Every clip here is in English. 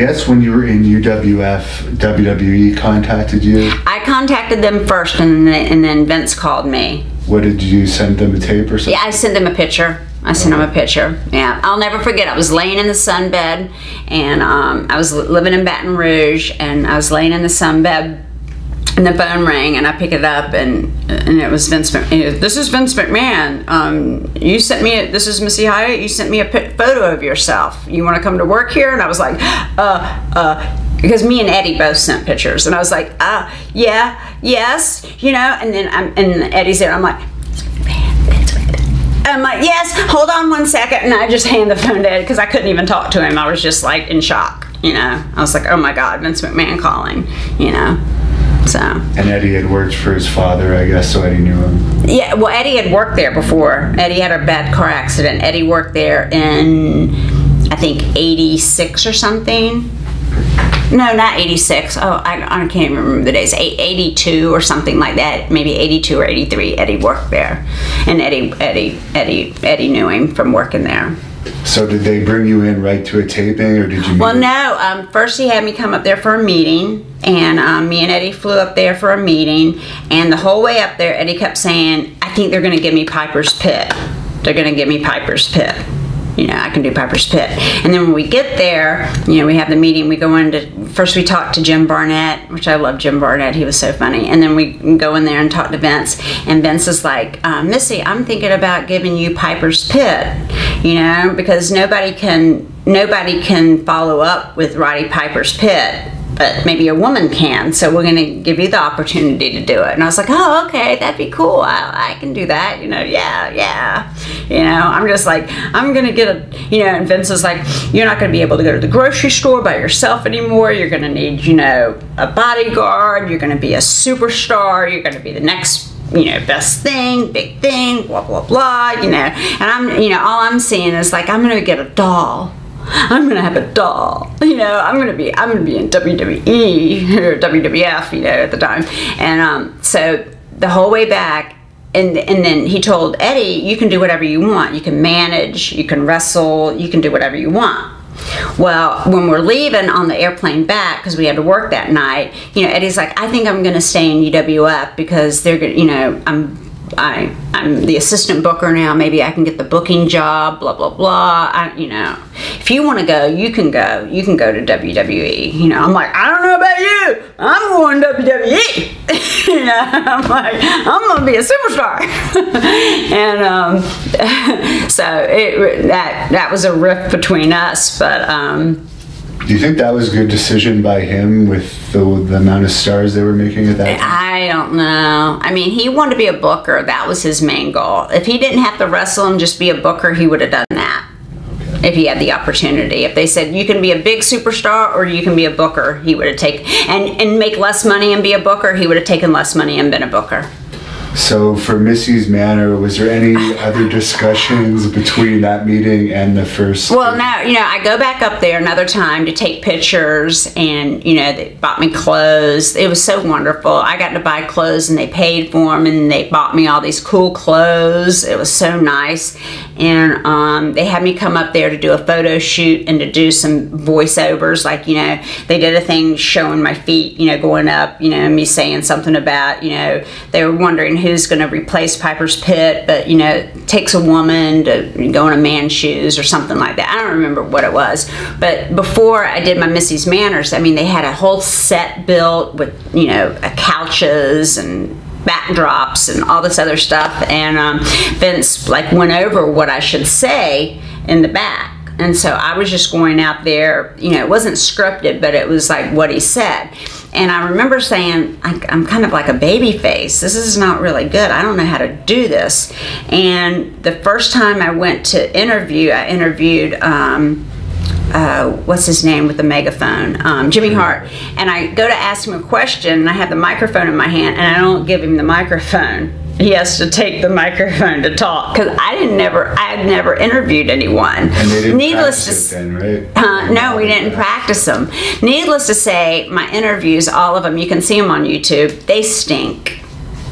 guess when you were in UWF, WWE contacted you. I contacted them first, and then, and then Vince called me. What did you send them a tape or something? Yeah, I sent them a picture. I sent them a picture. Yeah, I'll never forget. I was laying in the sunbed, and um, I was living in Baton Rouge, and I was laying in the sunbed, and the phone rang, and I picked it up, and and it was Vince. McMahon. This is Vince McMahon. Um, you sent me. A, this is Missy Hyatt. You sent me a photo of yourself. You want to come to work here? And I was like, uh, uh. Because me and Eddie both sent pictures, and I was like, uh, yeah, yes, you know. And then I'm, and Eddie's there. I'm like, I'm like, yes, hold on one second. And I just hand the phone to Eddie because I couldn't even talk to him. I was just like in shock, you know. I was like, oh my God, Vince McMahon calling, you know. So. And Eddie had worked for his father, I guess, so Eddie knew him. Yeah, well, Eddie had worked there before. Eddie had a bad car accident. Eddie worked there in, I think, 86 or something. No, not 86. Oh, I, I can't even remember the days. 82 or something like that. Maybe 82 or 83. Eddie worked there. And Eddie, Eddie, Eddie, Eddie knew him from working there. So did they bring you in right to a taping, or did you? Well, no. Um, first, he had me come up there for a meeting, and um, me and Eddie flew up there for a meeting. And the whole way up there, Eddie kept saying, "I think they're going to give me Piper's Pit. They're going to give me Piper's Pit." you know, I can do Piper's Pit. And then when we get there, you know, we have the meeting, we go into, first we talk to Jim Barnett, which I love Jim Barnett, he was so funny. And then we go in there and talk to Vince, and Vince is like, uh, Missy, I'm thinking about giving you Piper's Pit, you know, because nobody can, nobody can follow up with Roddy Piper's Pit but maybe a woman can. So we're going to give you the opportunity to do it. And I was like, oh, okay, that'd be cool. I, I can do that. You know, yeah, yeah. You know, I'm just like, I'm going to get a, you know, and Vince is like, you're not going to be able to go to the grocery store by yourself anymore. You're going to need, you know, a bodyguard. You're going to be a superstar. You're going to be the next you know, best thing, big thing, blah, blah, blah, you know. And I'm, you know, all I'm seeing is like, I'm going to get a doll I'm gonna have a doll. You know, I'm gonna be I'm gonna be in WWE or WWF, you know, at the time. And um, so the whole way back, and and then he told Eddie, you can do whatever you want. You can manage, you can wrestle, you can do whatever you want. Well, when we're leaving on the airplane back, because we had to work that night, you know, Eddie's like, I think I'm going to stay in UWF because they're going to, you know, I'm I, I'm the assistant booker now. Maybe I can get the booking job, blah, blah, blah. I, you know, if you want to go, you can go. You can go to WWE. You know, I'm like, I don't know about you. I'm going WWE. you know, I'm like, I'm going to be a superstar. and um, so it, that, that was a rift between us. But, um, do you think that was a good decision by him with the, the amount of stars they were making at that time? I don't know. I mean, he wanted to be a booker. That was his main goal. If he didn't have to wrestle and just be a booker, he would have done that. If he had the opportunity. If they said you can be a big superstar or you can be a booker, he would have taken and and make less money and be a booker, he would have taken less money and been a booker. So for Missy's Manor, was there any other discussions between that meeting and the first? Well, no, you know, I go back up there another time to take pictures, and you know, they bought me clothes. It was so wonderful. I got to buy clothes, and they paid for them, and they bought me all these cool clothes. It was so nice, and um, they had me come up there to do a photo shoot and to do some voiceovers. Like you know, they did a thing showing my feet, you know, going up, you know, me saying something about, you know, they were wondering who's going to replace Piper's Pit, but you know, it takes a woman to go in a man's shoes or something like that. I don't remember what it was, but before I did my Missy's Manners, I mean, they had a whole set built with you know couches and backdrops and all this other stuff, and um, Vince like went over what I should say in the back. And so I was just going out there, you know, it wasn't scripted, but it was like what he said. And I remember saying, I'm kind of like a baby face. This is not really good. I don't know how to do this. And the first time I went to interview, I interviewed, um, uh, what's his name with the megaphone? Um, Jimmy Hart. And I go to ask him a question, and I have the microphone in my hand, and I don't give him the microphone he has to take the microphone to talk because I didn't never I had never interviewed anyone. Needless to say, right? Uh, no, we didn't practice them. Needless to say, my interviews, all of them, you can see them on YouTube. They stink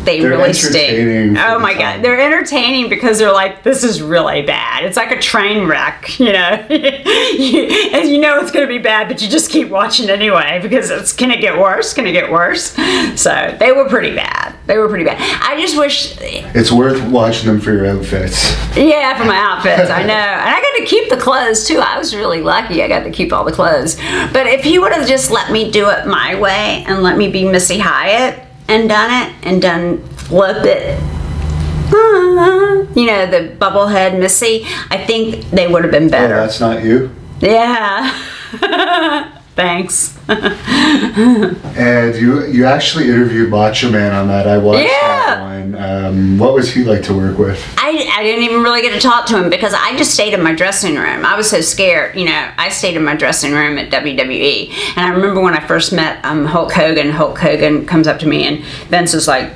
they They're really stink. Oh my god, they're entertaining because they're like, this is really bad. It's like a train wreck, you know. You- and you know it's gonna be bad, but you just keep watching anyway because it's gonna get worse, gonna get worse. So they were pretty bad. They were pretty bad. I just wish It's worth watching them for your outfits. yeah, for my outfits, I know. And I got to keep the clothes too. I was really lucky. I got to keep all the clothes. But if he would have just let me do it my way and let me be Missy Hyatt and done it and done flip it, ah, you know, the bubblehead Missy, I think they would have been Oh, better. that's not you. yeah. Thanks. And you you actually interviewed Macho Man on that. I watched that one. Um, what was he like to work with? I, I didn't even really get to talk to him because I just stayed in my dressing room. I was so scared, you know. I stayed in my dressing room at WWE, and I remember when I first met um, Hulk Hogan. Hulk Hogan comes up to me, and Vince is like,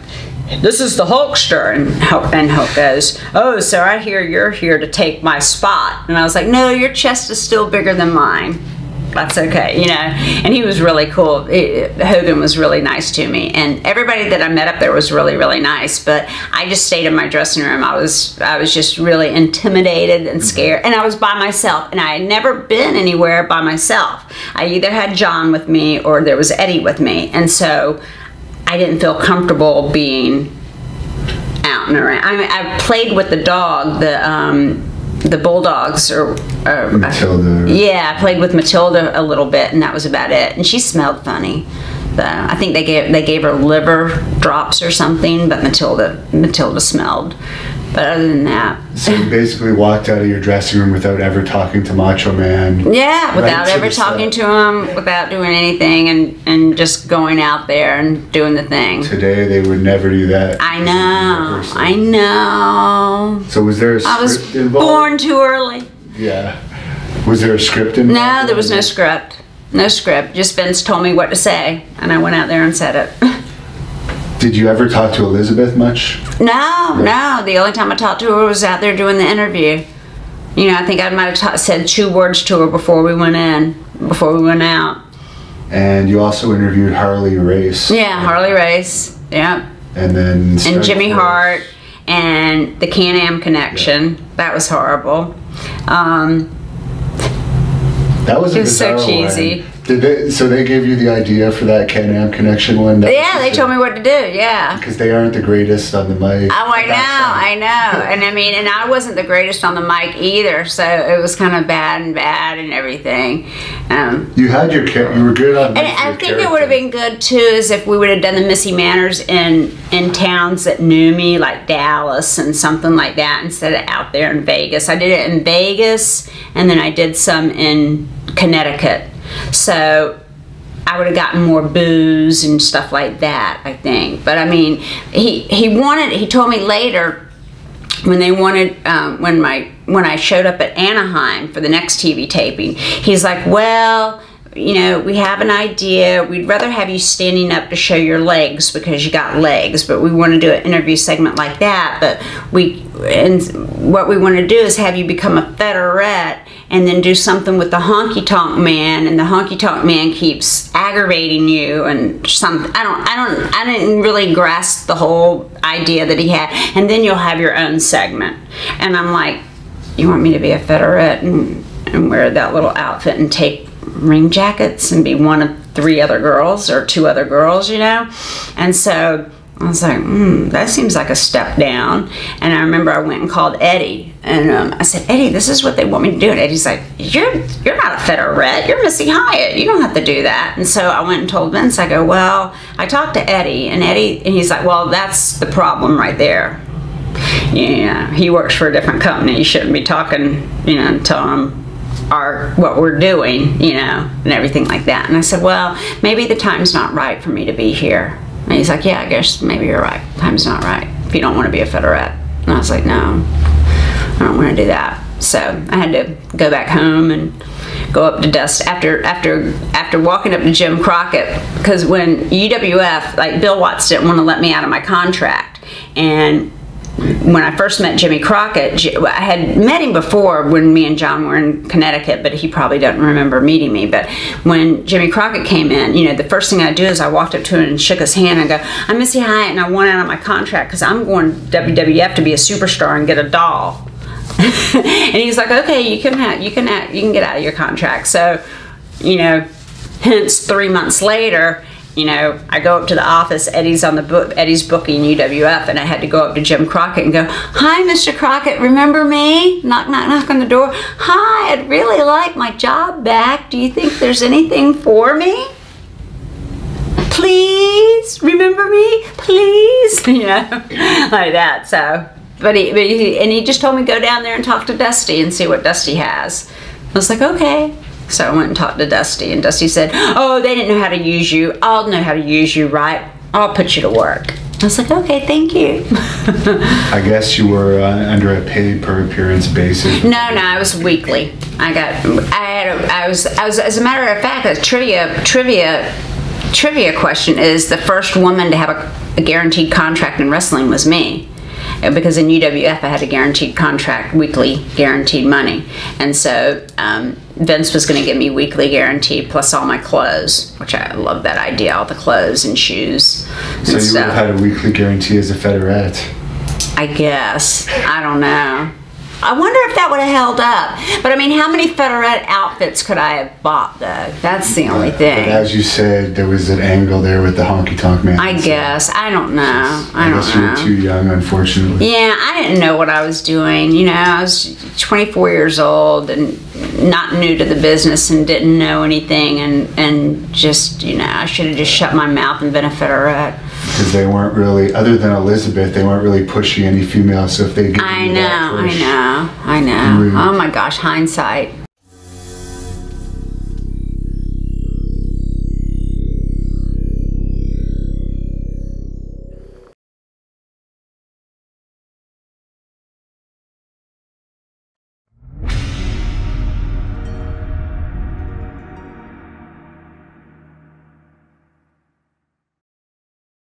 "This is the Hulkster," and Hulk, and Hulk goes, "Oh, so I hear you're here to take my spot." And I was like, "No, your chest is still bigger than mine." That's okay, you know. And he was really cool. It- Hogan was really nice to me, and everybody that I met up there was really, really nice. But I just stayed in my dressing room. I was, I was just really intimidated and scared, and I was by myself. And I had never been anywhere by myself. I either had John with me or there was Eddie with me, and so I didn't feel comfortable being out and around. I mean, I played with the dog, the um, the bulldogs, or, or Matilda. yeah, I played with Matilda a little bit, and that was about it. And she smelled funny. Though I think they gave they gave her liver drops or something, but Matilda Matilda smelled. But other than that, So you basically walked out of your dressing room without ever talking to Macho Man. yeah, without ever talking set. to him, without doing anything, and and just going out there and doing the thing. Today they would never do that. I know, I know. So was there a I was script involved? I was born too early. Yeah. Was there a script involved? No, there was no script. No script. Just Vince told me what to say, and I went out there and said it. Did you ever talk to Elizabeth much? No, no. The only time I talked to her was out there doing the interview. You know, I think I might have ta- said two words to her before we went in, before we went out. And you also interviewed Harley Race. Yeah, Harley Race. Yeah. And then And Jimmy Force. Hart and the Can Am connection. That was horrible. Um, That was It was so cheesy. Did they, so they gave you the idea for that Can-Am connection one? That yeah, they told me what to do. Yeah. Because they aren't the greatest on the mic. Oh, I know, that I know. And I mean, and I wasn't the greatest on the mic either, so it was kind of bad and bad and everything. Um. You had your you were good on. and I think it would have been good too, is if we would have done the Missy Manners in in towns that knew me, like Dallas and something like that, instead of out there in Vegas. I did it in Vegas, and then I did some in Connecticut. So I would have gotten more boos and stuff like that, I think. But I mean, he he wanted. He told me later when they wanted um, when my when I showed up at Anaheim for the next TV taping. He's like, well. You know, we have an idea. We'd rather have you standing up to show your legs because you got legs, but we want to do an interview segment like that. But we, and what we want to do is have you become a Federette and then do something with the honky tonk man, and the honky tonk man keeps aggravating you and something. I don't, I don't, I didn't really grasp the whole idea that he had. And then you'll have your own segment. And I'm like, you want me to be a Federette and, and wear that little outfit and take ring jackets and be one of three other girls or two other girls, you know? And so I was like, hmm, that seems like a step down. And I remember I went and called Eddie, and um, I said, Eddie, this is what they want me to do. And Eddie's like, you're you're not a Federette, you're Missy Hyatt. You don't have to do that. And so I went and told Vince, I go, well, I talked to Eddie, and Eddie, and he's like, well, that's the problem right there. Yeah, he works for a different company. You shouldn't be talking, you know, telling him our what we're doing, you know, and everything like that. And I said, well, maybe the time's not right for me to be here. And he's like, yeah, I guess maybe you're right. Time's not right if you don't want to be a Federette. And I was like, no, I don't want to do that. So I had to go back home and go up to dust after after after walking up to Jim Crockett because when UWF like Bill Watts didn't want to let me out of my contract and when I first met Jimmy Crockett, I had met him before when me and John were in Connecticut, but he probably doesn't remember meeting me. But when Jimmy Crockett came in, you know, the first thing I do is I walked up to him and shook his hand and go, "I'm Missy Hyatt, and I want out of my contract because I'm going WWF to be a superstar and get a doll." and he's like, "Okay, you can have, you can have, you can get out of your contract." So, you know, hence three months later you know, I go up to the office. Eddie's on the book. Eddie's booking UWF, and I had to go up to Jim Crockett and go, "Hi, Mr. Crockett. Remember me? Knock, knock, knock on the door. Hi, I'd really like my job back. Do you think there's anything for me? Please remember me, please. You know, like that. So, but he, but he, and he just told me go down there and talk to Dusty and see what Dusty has. I was like, okay. So I went and talked to Dusty, and Dusty said, "Oh, they didn't know how to use you. I'll know how to use you right. I'll put you to work." I was like, "Okay, thank you." I guess you were uh, under a pay per appearance basis. no, no, I was weekly. I got, I had, a, I was, I was. As a matter of fact, a trivia, trivia, trivia question is the first woman to have a, a guaranteed contract in wrestling was me. Because in UWF I had a guaranteed contract, weekly guaranteed money, and so um, Vince was going to give me weekly guarantee plus all my clothes, which I love that idea, all the clothes and shoes and So you would have had a weekly guarantee as a Federette. I guess. I don't know. I wonder if that would have held up. But I mean, how many Federette outfits could I have bought, though? That's the only But thing. as you said, there was an angle there with the honky tonk man. I guess. I don't know. I, I don't guess you were too young, unfortunately. Yeah, I didn't know what I was doing. You know, I was 24 years old and not new to the business and didn't know anything and and just, you know, I should have just shut my mouth and been a Federette. Because they weren't really, other than Elizabeth, they weren't really pushing any females. So if they I know, I push, know, I know. Oh my gosh, hindsight.